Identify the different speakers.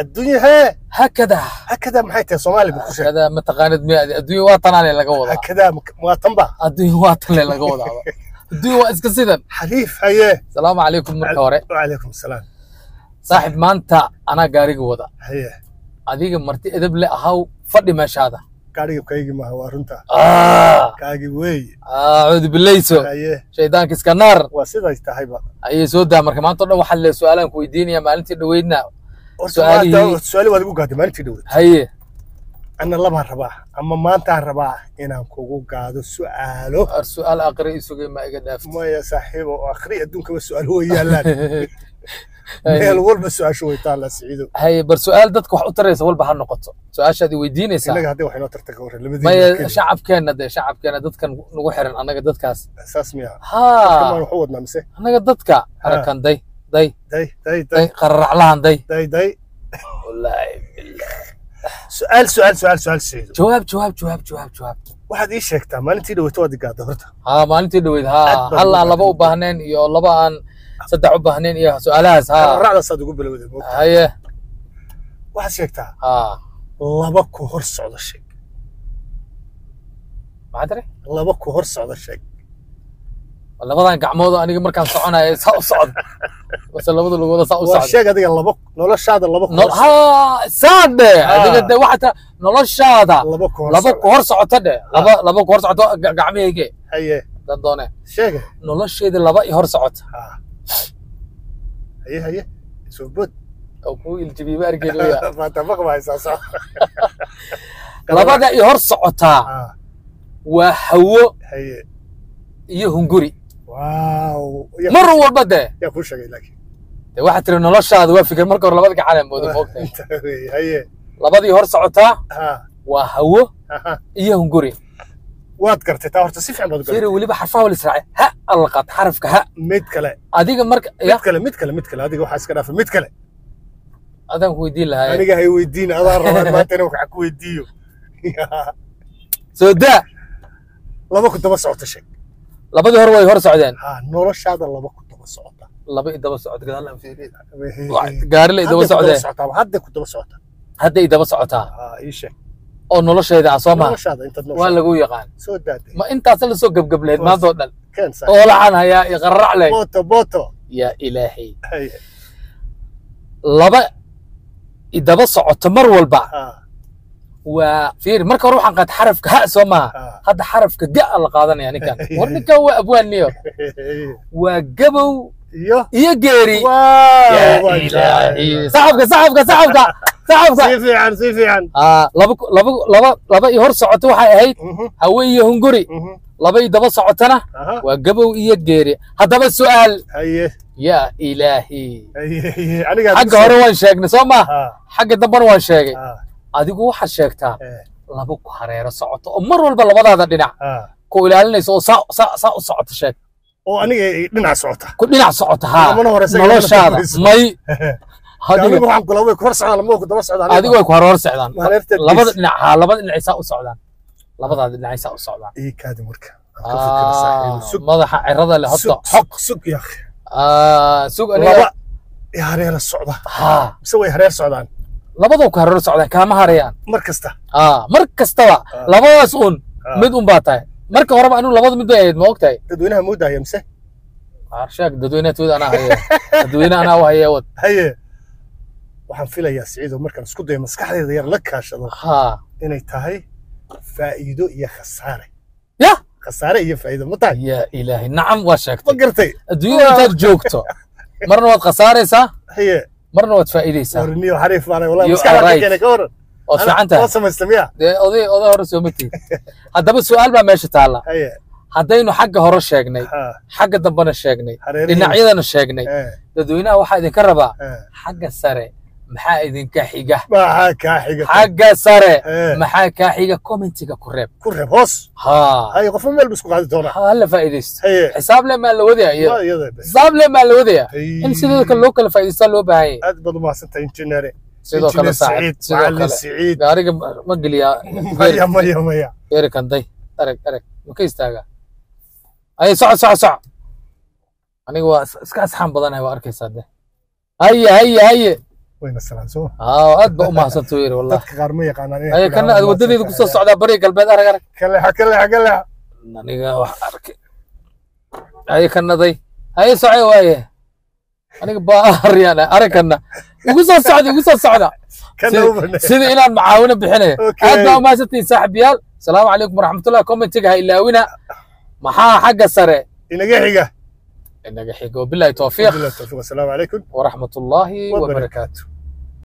Speaker 1: adduunya hee
Speaker 2: هكذا
Speaker 1: hakadaa maxay tahay soomaali buu ku sheegay
Speaker 2: هكذا متقاند مية الدنيا وطن عليه لقى وضع
Speaker 1: hakadaa waa tanba
Speaker 2: الدنيا وطن عليه لقى وضع الدنيا واسك سيدن
Speaker 1: xariif haye
Speaker 2: السلام عليكم مركا هوري
Speaker 1: wacalaykum asalaam
Speaker 2: صاحب ما انت انا قاري وضع
Speaker 1: haye
Speaker 2: adiga marti edab le ahaw fadhi meeshaada
Speaker 1: gaadhiga kaygii maaha waa runta
Speaker 2: Ah,
Speaker 1: kaagii weeye
Speaker 2: acuudu billayso
Speaker 1: haye
Speaker 2: shaydaanka iska naar
Speaker 1: waa siday tahayba
Speaker 2: ayay soo daa marka maanta o dhan waxaa le su-aalaan ku weydiinaya maalintii dhaweydna
Speaker 1: Horta
Speaker 2: Su'aalihii-
Speaker 1: maanta- su'aali waad igu gaadday maalintii dhoweyd
Speaker 2: haye
Speaker 1: ana labaan rabaa ama maantaan rabaa inaan kugu gaado su'aalo
Speaker 2: su'aal aqri isugay ma iga dhaafti
Speaker 1: maya saaxiibo akhri adduunkaba su'aalo way yaallaan meel walba su'aashu way taallaa siciido
Speaker 2: haye bar su'aal dadka wax u taraysa walba ha noqoto su'aashaad weydiinaysaa
Speaker 1: innaga haddii wax inoo tarta ka warran
Speaker 2: maya
Speaker 1: labadiina
Speaker 2: shacabkeenna dee shacabkeenna dadkan nagu xiran annaga dadkaas
Speaker 1: saas miya
Speaker 2: ha
Speaker 1: kamaan waxu wadnaa mise
Speaker 2: annaga dadka arakan day day
Speaker 1: day day
Speaker 2: day
Speaker 1: day
Speaker 2: qararaclahan day
Speaker 1: day day
Speaker 2: wallaahi billah
Speaker 1: su'aal su'aal su'aal su'aal siciido
Speaker 2: jawaab jawaab jawaab jawaab jawaab
Speaker 1: waxaad ii sheegtaa maalintii dhaweyto waad i gaadda horta
Speaker 2: ha maalintii dhaweyd
Speaker 1: Aad
Speaker 2: ha
Speaker 1: baan
Speaker 2: hal
Speaker 1: ugu
Speaker 2: aan laba u baahnayn iyo laba aan saddex u baahnayn iyo su'aalahaas ha
Speaker 1: racdaasaad ugu bilowday moogta
Speaker 2: haye
Speaker 1: waxaad sheegtaa
Speaker 2: ha
Speaker 1: laba ku hor socda sheeg
Speaker 2: maxaa tiri
Speaker 1: laba ku hor socda sheeg
Speaker 2: labadan gacmood oo aniga markaan soconaya saa u socda base labada lugooda saa u
Speaker 1: waa
Speaker 2: socda
Speaker 1: sheeg adiga laba noloshaada hor
Speaker 2: ha saadhe adiga de waxaa ta noloshaada
Speaker 1: ku hor
Speaker 2: socota dhe laba ku hor socoto ga- gacmahayge
Speaker 1: haye.
Speaker 2: Dan doone.
Speaker 1: Sheega
Speaker 2: nolosheeda laba i hor socota
Speaker 1: ha haye haye. Soo bod
Speaker 2: oo kuu iljibiiba argeelaya
Speaker 1: faatafaq baa haysaa sax
Speaker 2: labada i hor socotaa waa hawo
Speaker 1: haye.
Speaker 2: iyo hunguri mar walba de de waxaa tiri noloshaada waa fikir marka hore labada gacan mooda moogtahay labadii hor socotaa waa hawo iyo hunguri.
Speaker 1: Waad gartay taa horta si fiican baad gartay.
Speaker 2: weliba xarfaha wala israace ha alla qaad xarafka ha.
Speaker 1: Mid kale.
Speaker 2: Adiga marka
Speaker 1: mid kale mid kale mid kale. Adiga waxaa iska dhaafa mid kale.
Speaker 2: Adaan ku weydiin lahaa
Speaker 1: aniga hay weydiin adaan rabaa maanta inaan wax ku weydiiyo.
Speaker 2: Soo daa.
Speaker 1: Laba ku daba socota sheeg
Speaker 2: labadii hore way hor socdeen.
Speaker 1: Ha noloshaada laba ku daba socota.
Speaker 2: Laba i daba socod gadaal aan fiiriye gaari la i daba
Speaker 1: socotaa hadday ku daba socotaa
Speaker 2: hadda i daba socotaa
Speaker 1: sheeg.
Speaker 2: Oo noloshayda ah soo
Speaker 1: intaad
Speaker 2: waa lagu yaqaan. Ma intaas la soo gebgableed maanta oo dhan. Oo lacan hayaa iyo qararac leh. Yaa ilaahay. Laba i daba socoto mar walba
Speaker 1: ha
Speaker 2: waa fiiri marka hore waxaan qaata xarafka ha soo maha
Speaker 1: ha
Speaker 2: hadda xarafka ga la qaadanaya ninkan war ninkan waa abwaaniyo waa gabow
Speaker 1: iyo
Speaker 2: iyo geeri
Speaker 1: waaw
Speaker 2: yaa
Speaker 1: waa
Speaker 2: ilaahay
Speaker 1: jecel.
Speaker 2: saxabka saxabka saxabka saxabka
Speaker 1: si fiican si fiican
Speaker 2: Ah, laba ku- laba laba laba i hor socoto waxay ahayd
Speaker 1: Mhm,
Speaker 2: hawe iyo hunguri
Speaker 1: mhm.
Speaker 2: laba i daba socotana
Speaker 1: aha
Speaker 2: waa gabow iyo geeri haddaba su'aal
Speaker 1: haye
Speaker 2: yaa ilaahi
Speaker 1: haye haye aniga
Speaker 2: xagga hore waan sheegnay adigu waxaad sheegtaa
Speaker 1: eh,
Speaker 2: laba ku hareero socoto oo mar walba labadaada dhinac.
Speaker 1: Ha
Speaker 2: ku ilaalinayso oo saa u socoto sheeg.
Speaker 1: Oo aniga dhinac socota.
Speaker 2: Ku dhinac socota haa noloshaada. may.
Speaker 1: Adiga
Speaker 2: adiga
Speaker 1: waxaan kula way kor socdaan lama ku daba socdaan.
Speaker 2: Adigu way ku hareer socdaan. Labada dhinac haa labada dhinacay saa u socdaan. Labadaada dhinacay saa u socdaan.
Speaker 1: Ii kaadi marka.
Speaker 2: Ah, madaxa cirada leh horta
Speaker 1: sug sug sug ya akhi.
Speaker 2: Ah, sug aniga
Speaker 1: socda.
Speaker 2: Haa
Speaker 1: mise way hareer socdaan
Speaker 2: labadoo ku hareer socdaan kaama harayaan
Speaker 1: mar kasta.
Speaker 2: Ah mar kastaba labadaas un mid un baa tahay. Marka horeba anigu labada mid bay ahayd ma ogtahay?
Speaker 1: Dadweynaha muudaya mise?
Speaker 2: Sheeg dadweynaha tooda anaa haye dadweyne anaa u haye wad
Speaker 1: haye. Waxaan filayaa siciido markaan isku dayo maskaxdeeda yar la kaashado
Speaker 2: haa
Speaker 1: inay tahay faa'iido iyo khasaare.
Speaker 2: Ya!
Speaker 1: Khasaare iyo faa'iido ma tahay?
Speaker 2: Ya ilaahay nacam waa
Speaker 1: ma
Speaker 2: sheegtay
Speaker 1: gartay?
Speaker 2: Adduunyada intaad joogto marna waad khasaaraysaa
Speaker 1: haye
Speaker 2: marna waad matid haddaba su'aal baa meesha taalla. Haddaynu xagga hore sheegnay xagga dambena sheegnay dhinacyadana sheegnay. Dadweynaha waxaa idinka rabaa xagga sare maxaa idinka xiga? Xagga sare maxaa kaa xiga? Commentiga ku reeb.
Speaker 1: Ku reeb hoos? Isku qaadi
Speaker 2: hala faa'iidaysto. Xisaab le maa la wadaya iyada xisaab le maa la wadaya in sidoo kale loo kala faa'iidaystaa loo baahan yahay
Speaker 1: aad baad umahadsantahay injineere
Speaker 2: sidoo kale
Speaker 1: Saciid,
Speaker 2: sidoo kale. Gaariga ma geliyaa
Speaker 1: maya maya maya.
Speaker 2: Geeri kanday. Arag arag. Ma ka istaagaa ay soco soco soco. Aniga waa is- iska asxaan badanahay waa arkaysaa de haye haye haye
Speaker 1: wayna salaan soo
Speaker 2: aa aad ba u mahadsantuu yiri wallahi
Speaker 1: dadka qaar ma yaqaanaan inay
Speaker 2: ay
Speaker 1: ku
Speaker 2: kana
Speaker 1: dhahaan
Speaker 2: aad wadadeeda
Speaker 1: waa
Speaker 2: ku soo socdaa bariga galbeed arag arag
Speaker 1: ka leexa ka leexa ka leexa
Speaker 2: aniga wax arkay ay kanaday ay socay waaye aniga baariyaan aragkana igu soo socda igu soo socda
Speaker 1: kana u banay
Speaker 2: sida inaan macaawino bixinayo
Speaker 1: Okay.
Speaker 2: aad baa umahadsantihiin saaxiibayaal salaamu calaykum waraxmatullahi commentiga ha ilaawina maxaa xagga sare
Speaker 1: inaga xiga
Speaker 2: inaga xigo bilahi towfiiq
Speaker 1: wasalaamu calaykum
Speaker 2: waraxmatullaahi
Speaker 1: Wa
Speaker 2: wabarakaatu